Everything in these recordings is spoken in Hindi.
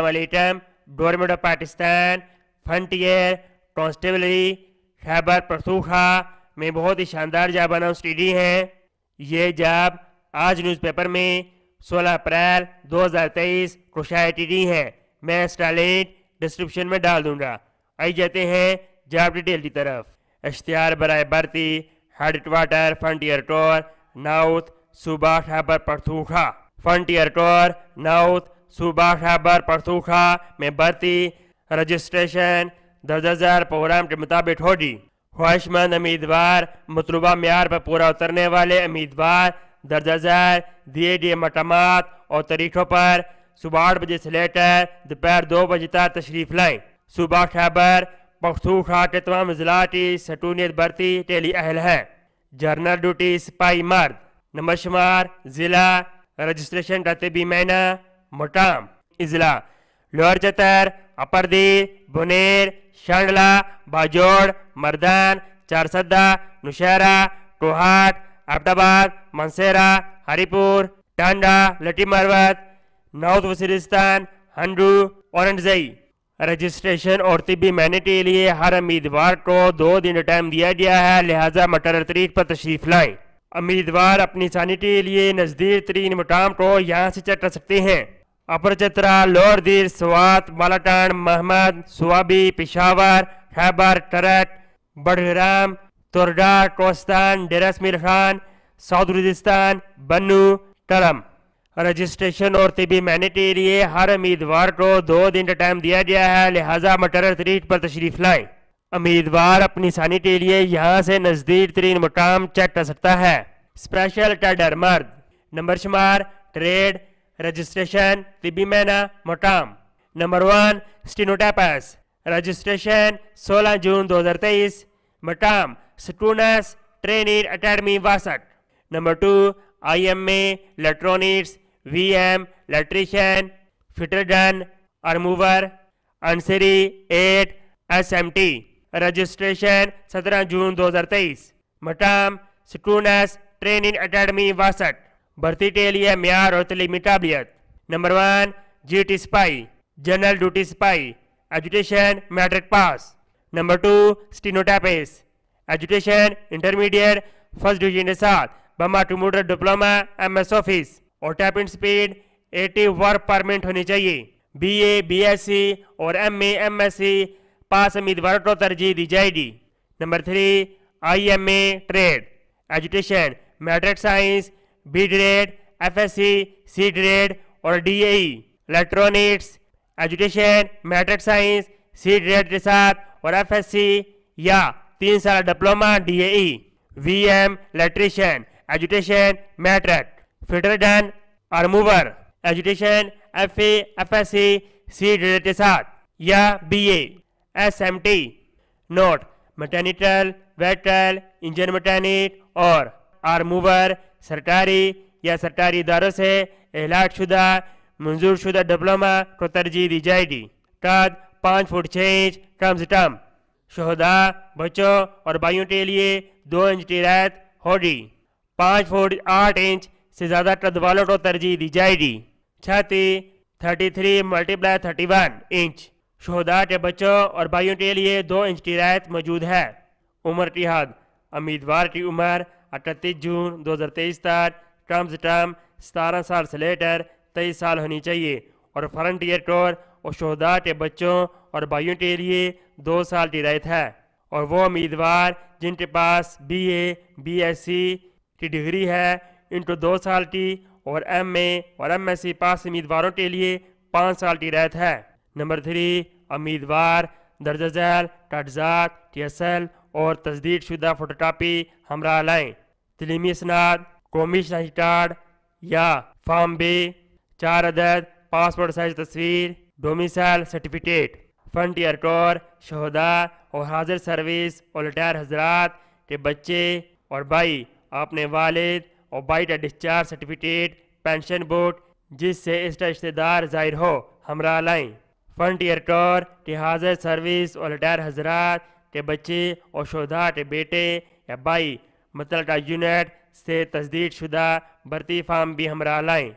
वालेकुम government of Pakistan frontier constabulary Khyber Pakhtunkhwa में बहुत ही शानदार जॉब अनाउंस की हैं। ये जॉब आज न्यूज़पेपर में 16 अप्रैल 2023 को शाया की है। मैं इसका लिंक डिस्क्रिप्शन में डाल दूँगा। आई जाते हैं जॉब डिटेल की तरफ़। इश्तिहार बरए भर्ती हेड क्वार्टर फ्रंटियर टोर नाउथ सूबा खैबर पख्तूनख्वा फ्रंटियर टोर नाउथ सूबा खैबर पख्तूनख्वा में भर्ती रजिस्ट्रेशन दस हज़ार प्रोग्राम के मुताबिक होगी। ख्वाहिशमंद उम्मीदवार मतलूबा म्यार पर पूरा उतरने वाले उम्मीदवार दर्ज हज़ार दिए गए मकाम और तरीक़ों पर सुबह आठ बजे से लेकर दोपहर दो बजे तक तशरीफ़ लाएँ। सुबह खैबर पख्तूनख्वा के तमाम अजला की सटूनियत भर्ती टेली अहल है। जर्नल ड्यूटी सिपाही मर्द नंबर शुमार ज़िला रजिस्ट्रेशन रतबी महीना मकाम इजला लोअर चतर अपर दी बुनेर शांडला बाजोड़ मर्दान चारसद्दा नुशहरा टोहाट अब्दाबाद मनसेरा हरिपुर टांडा लटी मरवत नौत वसीरिस्तान हंडू औरंगजई रजिस्ट्रेशन और तिबी मैंने के लिए हर उम्मीदवार को दो दिन टाइम दिया गया है, लिहाजा मटर तरीक पर तशरीफ़ लाएँ। उम्मीदवार अपनी सानी के लिए नज़दीक तरीन मुकाम को यहाँ से चट सकते हैं। अपर चतरा, लोअर दीर, स्वात बालाटान महमद सुबी पिशावर, खैबर, टरट बड़ग्राम तुरडा, कोस्तान डेरसमिर खान, साउथ वजिस्तान बन्नू टरम रजिस्ट्रेशन और तिबी मैंने के लिए हर उम्मीदवार को दो दिन का टाइम दिया गया है, लिहाजा मटर तरीक पर तशरीफ़ लाएँ। उम्मीदवार अपनी सानी के लिए यहाँ से नज़दीक तरीन मुकाम चेक कर सकता है। स्पेशल टेडर मर्द। नंबर शुमार ट्रेड रजिस्ट्रेशन तिबी मैना, मुकाम। Number one stenotypist registration 16 June 2023 मुकाम स्टूनस training academy वासठ number two I M A electronics V M electrician fitter gun armourer अंसरी eight S M T registration 17 June 2023 मकाम स्टूनस ट्रेनिंग अकेडमी वासठ भर्ती के लिए म्यार और तलीमी काबिलियत number one G T sepoy general duty sepoy education matric pass number two stenotypist education intermediate first division के साथ बमा टूमोटर डिप्लोमा एम एस ऑफ़िस और टैपिंग स्पीड 80 वर्क परमिट होनी चाहिए। B A B S C और M A M S C pass उम्मीदवारों को तरजीह दी जाएगी। Number three I M A trade education matric science B grade S C grade और D A electronics education matric science C grade के साथ और एफ़ एस सी या तीन साल diploma D A V M electrician education matric fitter gun और mover education F A F S C grade के साथ या B A S M T note mechanical Vettel engine mechanic और आर मूवर सरकारी, या सरकारी इदारों से एलाट शुदा, मंजूर शुदा डिप्लोमा को तरजीह दी जाएगी। कद पाँच फुट छः इंच, कम से कम, शहदा, बच्चों और भाइयों के लिए दो इंच की रायत होगी। पाँच फुट आठ इंच से ज़्यादा कद वालों को तरजीह दी जाएगी। छाती thirty three multiply thirty inch शहदा के बच्चों और भाइयों के लिए दो इंच की रायत मौजूद है। उम्र की हद। उम्मीदवार की उम्र इकतीस जून 2023 तक। कम से कम सतारह साल से लेकर तेईस साल होनी चाहिए। और फ्रंट ईयर टोर और शहदा के बच्चों और भाइयों के लिए दो साल की रायत है। और वो उम्मीदवार जिनके पास B A B S C की डिग्री है इनको दो साल की और एम ए और एम एस सी पास उम्मीदवारों के लिए पाँच साल की रायत है। नंबर थ्री उम्मीदवार दर्ज झैल कागजात टी एस एल और तस्दीक शुदा फोटोकापी हमरा लाएँ। तलीमी सनाद, कौमी शनाख्ती कार्ड या फॉर्म बे, चार अदद पासपोर्ट साइज़ तस्वीर, डोमिसाइल सर्टिफिकेट फंड ईयर टोर शहदा और हाजिर सर्विस और रिटायर हजरात के बच्चे और भाई अपने वालिद और का डिस्चार्ज सर्टिफिकेट पेंशन बुक जिससे इसका रिश्तेदार ज़ाहिर हो, हमरा लाएँ। फंड ईयर टोर के हाजिर सर्विस और रिटायर हजरात के बच्चे और शोधा के बेटे या भाई मतलब यूनिट से तस्दीक शुदा भर्ती फार्म भी हमरा लाएँ।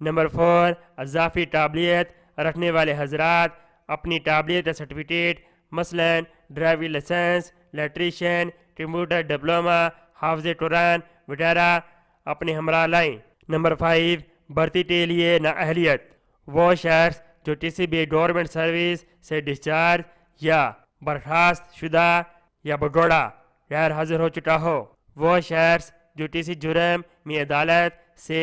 नंबर फोर अजाफी काबिलियत रखने वाले हजरात, अपनी काबिलियत या सर्टिफिकेट मसलन driving licence electrician computer diploma हाफज कुरान, वगैरह अपने हमरा लाएँ। नंबर फाइव भर्ती के लिए नाअहलियत वो शख्स जो किसी भी गवर्नमेंट सर्विस से डिस्चार्ज या बर्खास्त शुदा या बगोड़ा गैर हाजिर हो चुका हो। वो शख्स जो किसी जुर्म में अदालत से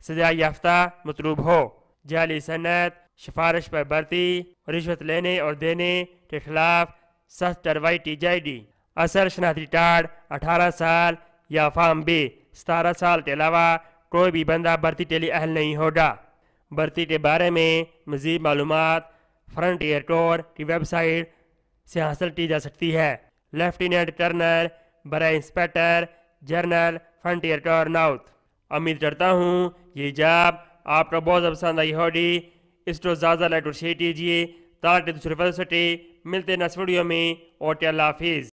सजा याफ्ता मतलूब हो। जाली सनत सिफारिश पर भर्ती, रिश्वत लेने और देने के खिलाफ सख्त कार्रवाई की जाएगी। असर शनाती कार्ड अठारह साल या फार्म बी। सतारह साल के अलावा कोई भी बंदा भर्ती के लिए अहल नहीं होगा। भर्ती के बारे में मज़ीद मालूम फ्रंट एयर कोर की वेबसाइट से हासिल की जा सकती है। लेफ्टिनेंट कर्नल बर inspector, general, frontier corps north उम्मीद करता हूँ ये जॉब आपको बहुत पसंद आई होगी। इसको ज़्यादा और शेयर कीजिए ताकि दूसरे फल मिलते हैं नेक्स्ट वीडियो में। और हाफिज़।